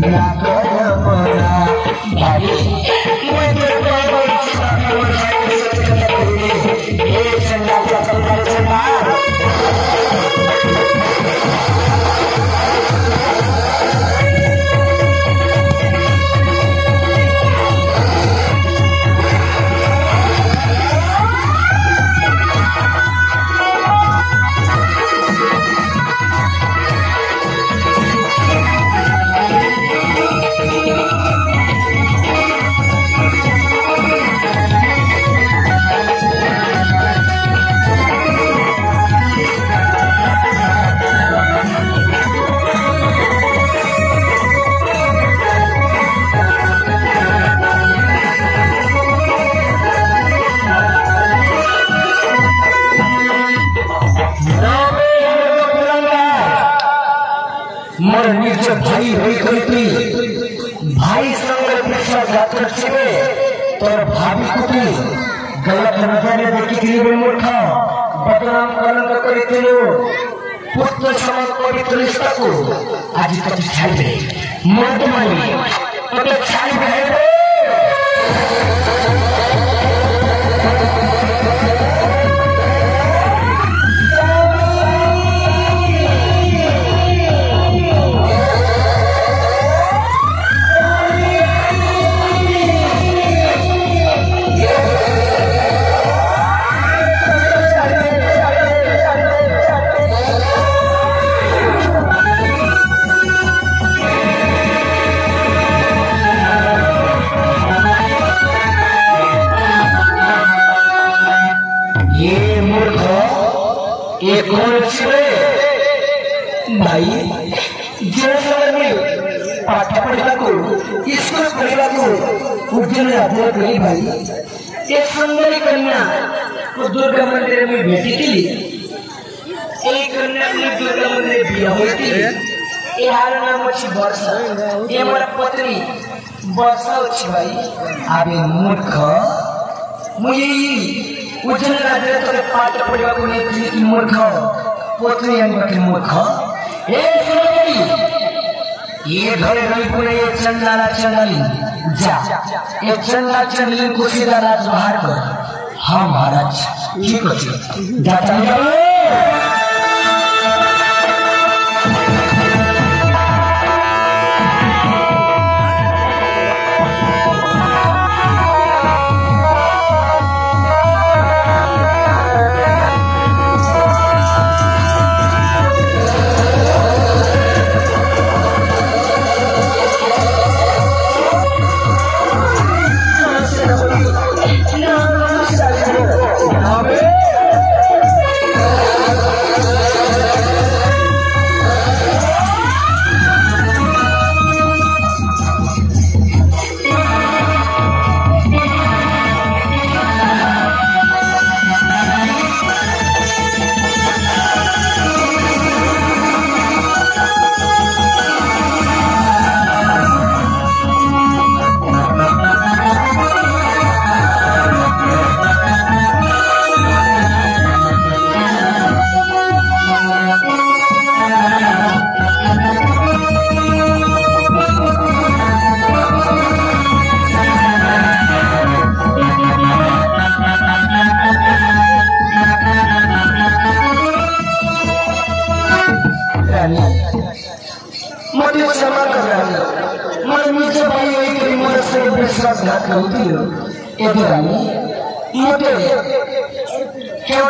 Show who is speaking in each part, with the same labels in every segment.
Speaker 1: Not पुत्र समान पवित्र रिश्ता को आज तक छाई रहे मर्द मानी तब छाई रहे ये कौन सी भाई जनसमर में पाठ पढ़ा को, इसको पढ़ा को,
Speaker 2: उज्जवल अध्ययन
Speaker 1: करी भाई।
Speaker 2: एक
Speaker 1: सुंदरी कन्या को दुर्गा मंदिर में बेटी के लिए एक कन्या ने दुर्गा मंदिर में बिया हुई थी। ये हाल नाम अच्छी वर्षा। ये मरा पत्री वर्षा अच्छी भाई। अबे मूर्ख। मुझे ಉಜ್ಜನ ರಾಜ್ಯದಲ್ಲಿ ಪಾತ್ರ ಪಡೆಯುವಾಗ ನೀತಿ ಮೂರ್ಖ ಪೋತ್ರಿ ಎಂಬಕ್ಕೆ ಮೂರ್ಖ ಏ ಸುರಗಿ ये घरे रविपुरे ये चंदाला चंदली जा ये चंदा चंदली कुशीला राजभार पर हाँ महाराज ठीक है जाता है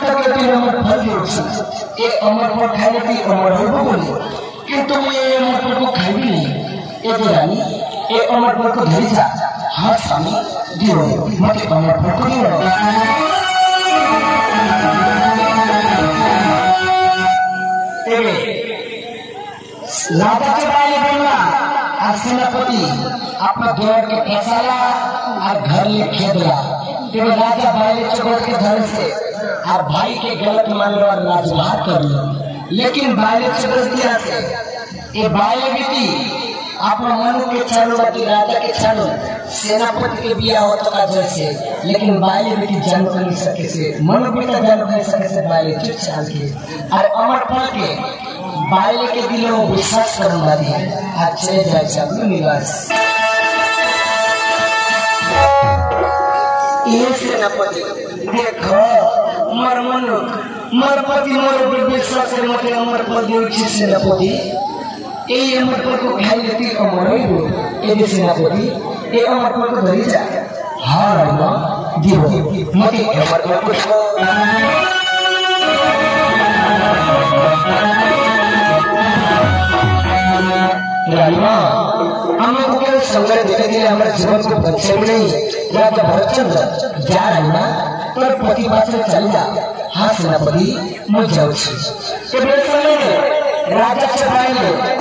Speaker 1: तक यदि नंबर फली उठसी ये अमर पर खाने की अमर हो तो बोले किंतु ये अमर पर को खाई भी नहीं ये तो रानी ये अमर पर को धरी जा हाँ स्वामी दियो मत मतलब अमर पर को दियो तेरे लाभ के बारे बनना आसनपति अपना द्वार के फसाला और घर ले खेदला तेरे राजा बाले चकोट के धर से। और भाई के गलत मान लो और राजभार कर लो। लेकिन बाले चकोर दिया से ये बाले बीती अपना मन के चालू बाटी राजा के चालू सेनापति के बिया हो तो का जैसे। लेकिन बाले बीती जान नहीं सके से। मन बीता जान नहीं सके से बाले चुप चाल के। और अमर पल के बाले के दिलों में विश्वास करने वाली आज चले जाए सब निवास। ये सेनापति, देखो मर मनुक मर पति मोर पर विश्वास करे मते अमर पति होछि सेनापति ए अमर पति को खाई लेती अमर ही हो ए सेनापति ए अमर पति को धरी जा हाँ रामा दियो मते अमर पति को रामा हम लोग के संग्रह देने के लिए हमारे जीवन को बच्चे नहीं राजा भरतचंद्र जा रामा पर से हाँ सेनापति मैं जाऊँ के बेर समय में राजा चढ़ाएँगे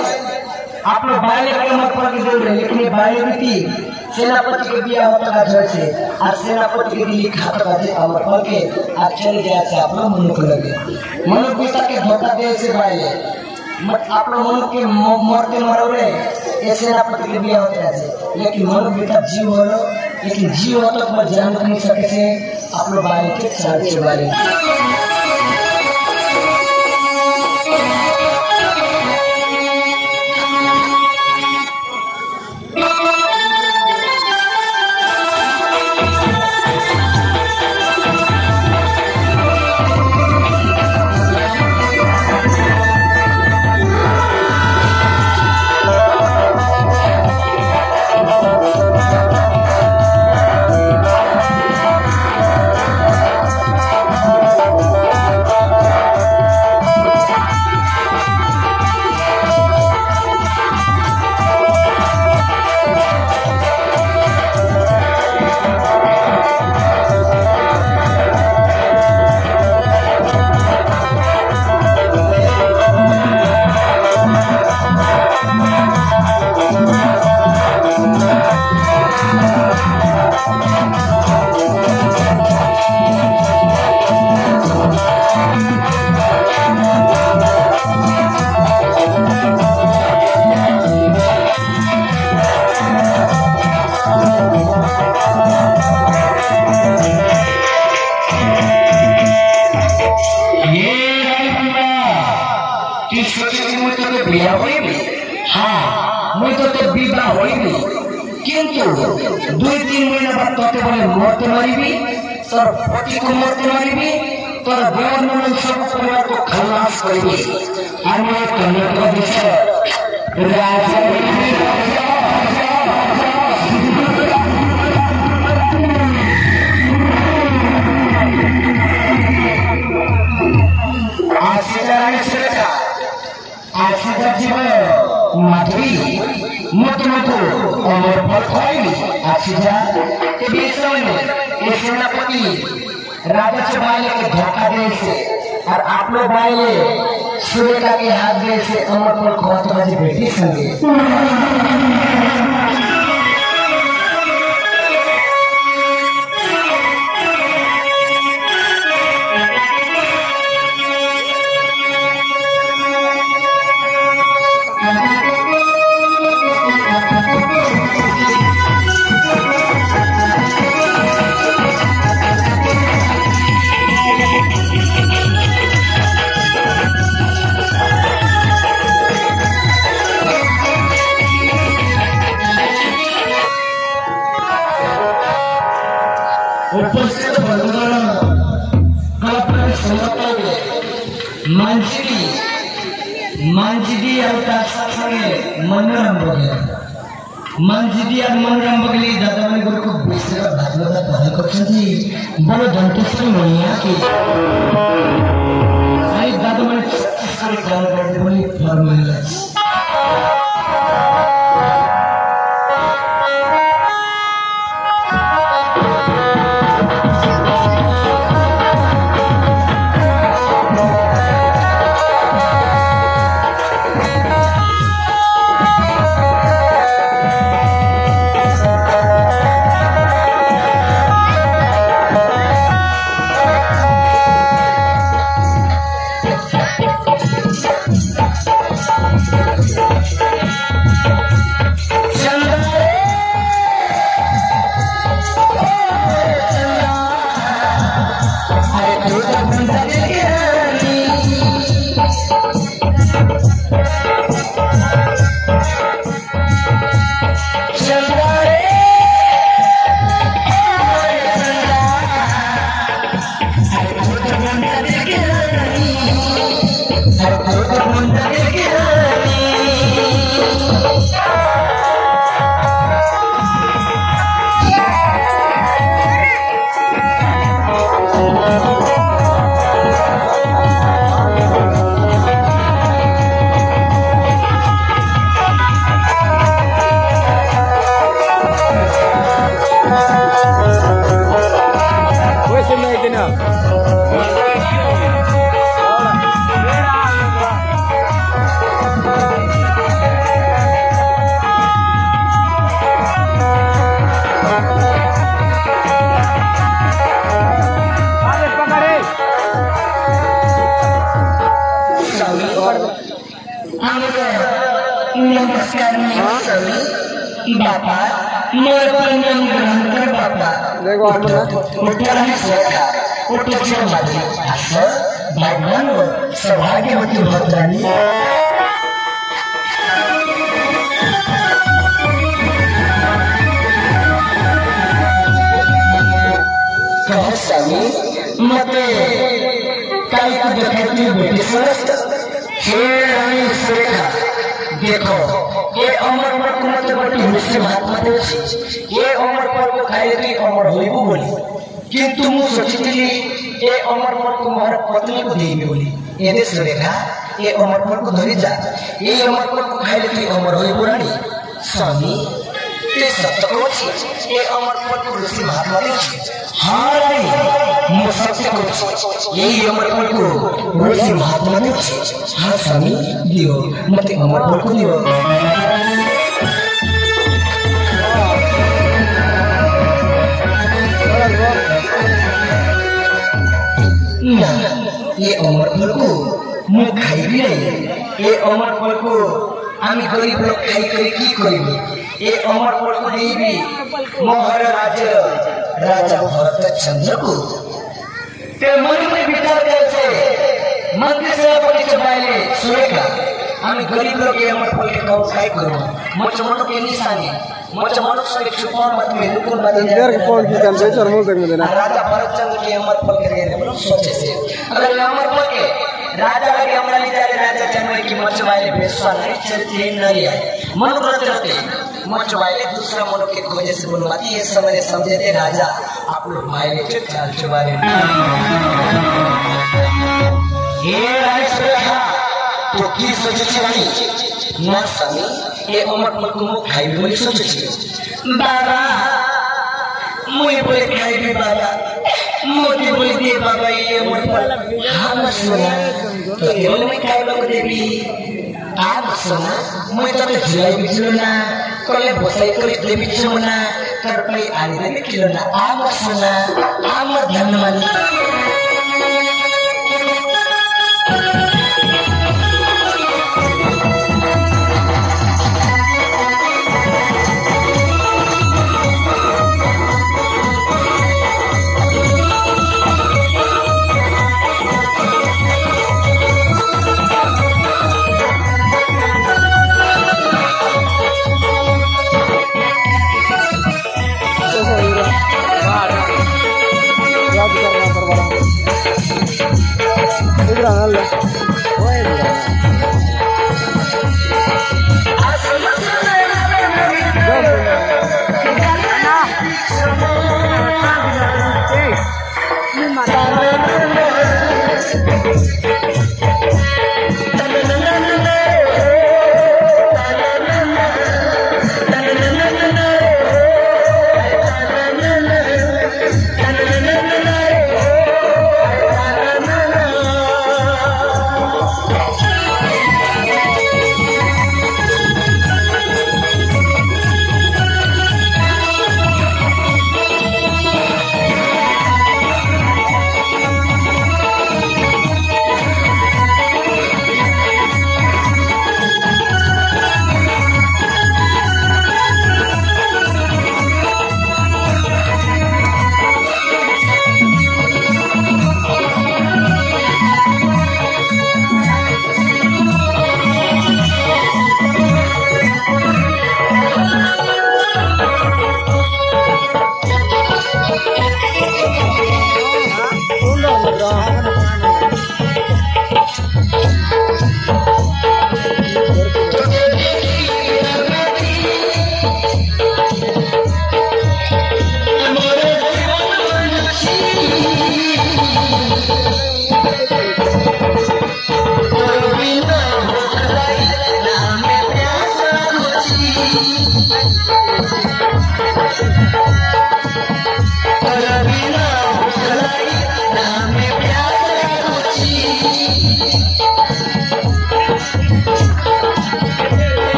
Speaker 1: आप लोग बाले के मत पर के जोड़ रहे लेकिन बाले भी थी सेनापति के दिया होता का घर से और सेनापति के दिल्ली खाता का जे अमर पल के आप चले जाए से आप लोग मनुख लगे मनुख पिता के धोखा दे से बाले मत आप लोग मनुख के मरते मरोरे ये सेनापति के दिया होते रहते लेकिन मनुख बेटा जीव हो लेकिन जीव तक तो जान नहीं सके से लोग बाले के चार के আশিদার জীবন মাধুরী মতো মতো অমর ফল হয়নি আশিদা এ সামনে এ সেনাপতি রাজা चबाइले के धोखा दे से और आप लोग बाइले सूर्य के हाथ दे से अमर पर खौत बाजी बेटी संगे और मनोरम बगले बापा मोर पर नाम ग्रहण कर बापा
Speaker 2: देखो आमन ना
Speaker 1: उठाने सोचा उठो जो बाजी आसो भगवान सौभाग्यवती भद्रानी कहो स्वामी मते काई को देखती बेटी समस्त हे रानी सुरेखा देखो ये अमर पर को मत बटी मुझसे महात्मा देवसी ये अमर पर को खाए तो अमर होइबो बोली किंतु मु सोचितली ये अमर पर को मोर पत्नी को देबी बोली ये दे सुरेखा ये अमर पर को धरी जा ये अमर पर को खाए तो अमर होइबो रानी स्वामी ते सत्य को ये अमर पद पुरुष की महात्मा हार नहीं वो सत्य को यही अमर पद को पुरुष की महात्मा ने हाँ स्वामी दियो मत अमर पद को दियो ना ये अमर फल को मैं खाई भी नहीं ये अमर फल को আমি গরিব লোক খাই করে কি করিবি এ অমর ফলকু দেইবি মোহর রাজ রাজা ভরত চন্দ্রকু ते मन में विचार द्यायचे मंत्री सेनापतीच्या बायले सुरेखा आम्ही गरीब लोक हे अमर फल खाऊन काय करू मोच मनो के निशानी मोच मनो से छुपा मत में लुकुन मत
Speaker 2: Biar ke pohon kita kan besar mau tengok dena.
Speaker 1: राजा भरतचंद्र की अमर पल कर गए बोलो सोचे से अगर ये अमर पल के राजा का अमर ले जाए राजा जनवे की मच वाले बेसवा नहीं चलती नहीं है मन व्रत रहते मच दूसरा मनो के खोजे से बोलवाती ये समय समझे थे राजा आप लोग मायने के चाल चुबारे ये राज तो की सोचे छे ना समी ये को मुख खाई बोली सोचे छे बाबा मुझे बोले खाई बाबा। मोती बोले दे बाबा, ये पर हम सुना हेर्नै काइलोको देवी। म तर झुलाइ बिजुलना कसले भोसाइको देवी चुमना तर पनि हाल्दैन किलोना आमा सुना
Speaker 2: आमा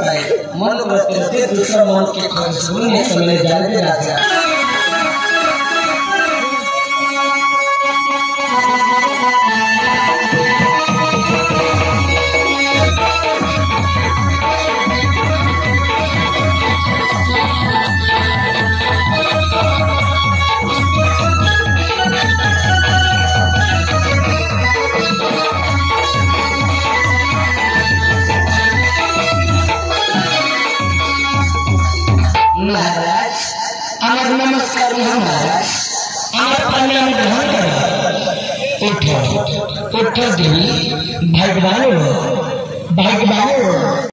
Speaker 2: मन
Speaker 1: वचन दूसरा मन के फल सुनने समय जाने राजा आप उठो उठो देवी भगवान भगवान